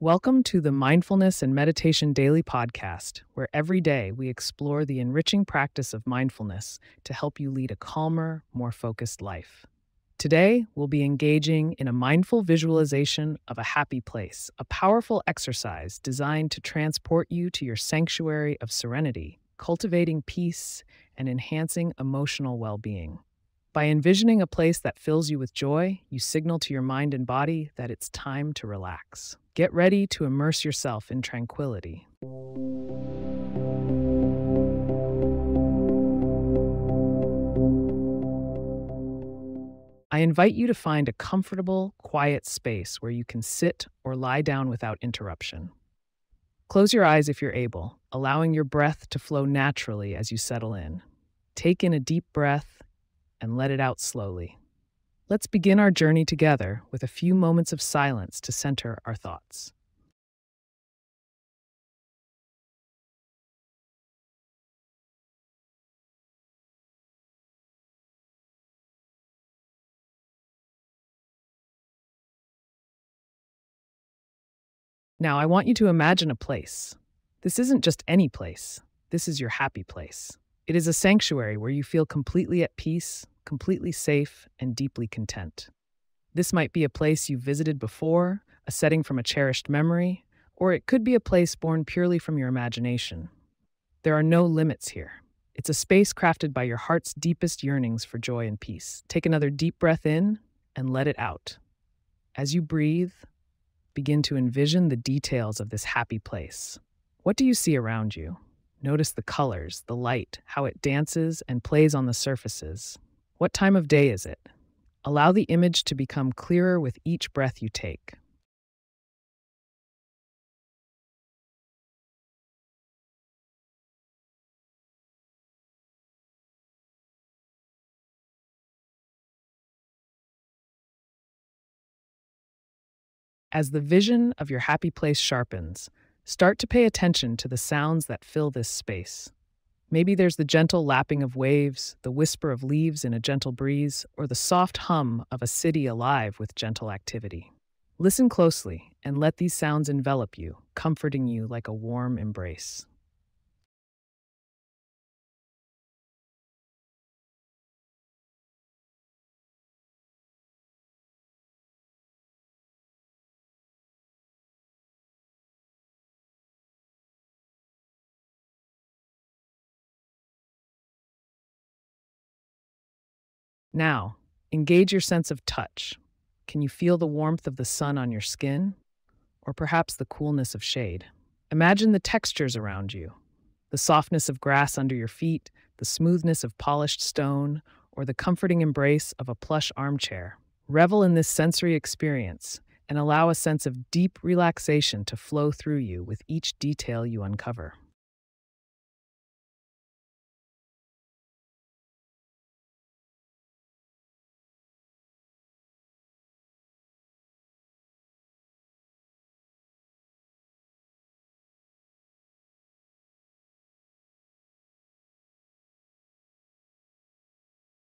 Welcome to the Mindfulness and Meditation Daily Podcast, where every day we explore the enriching practice of mindfulness to help you lead a calmer, more focused life. Today, we'll be engaging in a mindful visualization of a happy place, a powerful exercise designed to transport you to your sanctuary of serenity, cultivating peace and enhancing emotional well being. By envisioning a place that fills you with joy, you signal to your mind and body that it's time to relax. Get ready to immerse yourself in tranquility. I invite you to find a comfortable, quiet space where you can sit or lie down without interruption. Close your eyes if you're able, allowing your breath to flow naturally as you settle in. Take in a deep breath and let it out slowly. Let's begin our journey together with a few moments of silence to center our thoughts. Now, I want you to imagine a place. This isn't just any place, this is your happy place. It is a sanctuary where you feel completely at peace, completely safe, and deeply content. This might be a place you've visited before, a setting from a cherished memory, or it could be a place born purely from your imagination. There are no limits here. It's a space crafted by your heart's deepest yearnings for joy and peace. Take another deep breath in and let it out. As you breathe, begin to envision the details of this happy place. What do you see around you? Notice the colors, the light, how it dances and plays on the surfaces. What time of day is it? Allow the image to become clearer with each breath you take. As the vision of your happy place sharpens, Start to pay attention to the sounds that fill this space. Maybe there's the gentle lapping of waves, the whisper of leaves in a gentle breeze, or the soft hum of a city alive with gentle activity. Listen closely and let these sounds envelop you, comforting you like a warm embrace. Now, engage your sense of touch. Can you feel the warmth of the sun on your skin? Or perhaps the coolness of shade? Imagine the textures around you the softness of grass under your feet, the smoothness of polished stone, or the comforting embrace of a plush armchair. Revel in this sensory experience and allow a sense of deep relaxation to flow through you with each detail you uncover.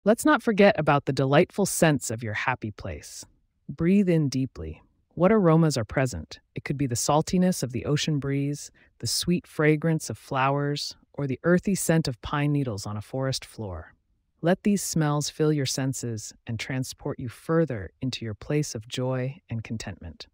Let's not forget about the delightful sense of your happy place. Breathe in deeply. What aromas are present? It could be the saltiness of the ocean breeze, the sweet fragrance of flowers, or the earthy scent of pine needles on a forest floor. Let these smells fill your senses and transport you further into your place of joy and contentment.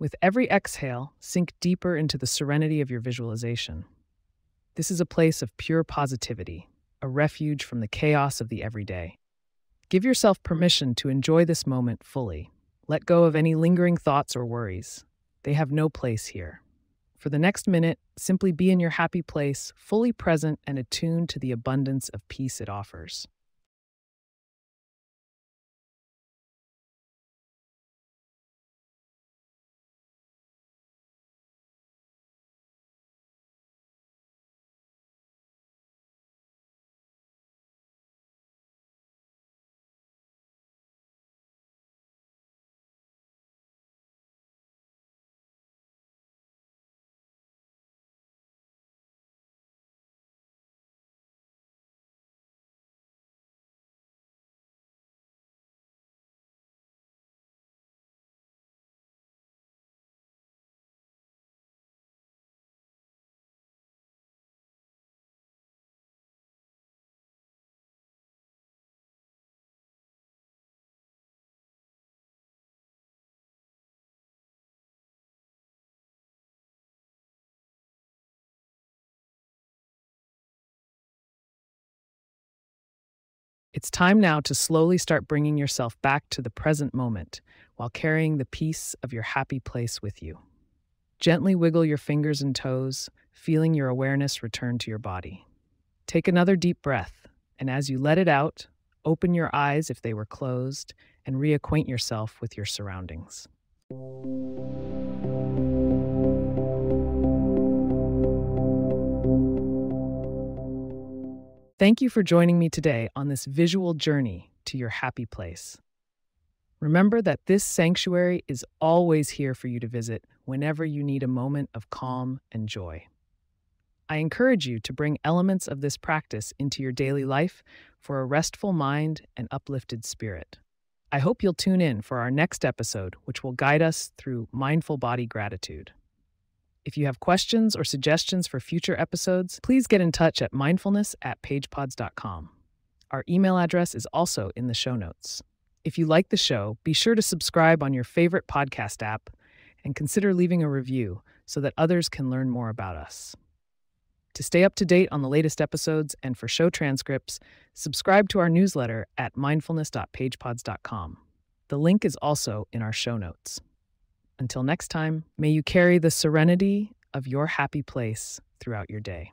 With every exhale, sink deeper into the serenity of your visualization. This is a place of pure positivity, a refuge from the chaos of the everyday. Give yourself permission to enjoy this moment fully. Let go of any lingering thoughts or worries. They have no place here. For the next minute, simply be in your happy place, fully present and attuned to the abundance of peace it offers. It's time now to slowly start bringing yourself back to the present moment while carrying the peace of your happy place with you. Gently wiggle your fingers and toes, feeling your awareness return to your body. Take another deep breath, and as you let it out, open your eyes if they were closed and reacquaint yourself with your surroundings. Thank you for joining me today on this visual journey to your happy place. Remember that this sanctuary is always here for you to visit whenever you need a moment of calm and joy. I encourage you to bring elements of this practice into your daily life for a restful mind and uplifted spirit. I hope you'll tune in for our next episode, which will guide us through mindful body gratitude. If you have questions or suggestions for future episodes, please get in touch at mindfulness at pagepods.com. Our email address is also in the show notes. If you like the show, be sure to subscribe on your favorite podcast app and consider leaving a review so that others can learn more about us. To stay up to date on the latest episodes and for show transcripts, subscribe to our newsletter at mindfulness.pagepods.com. The link is also in our show notes. Until next time, may you carry the serenity of your happy place throughout your day.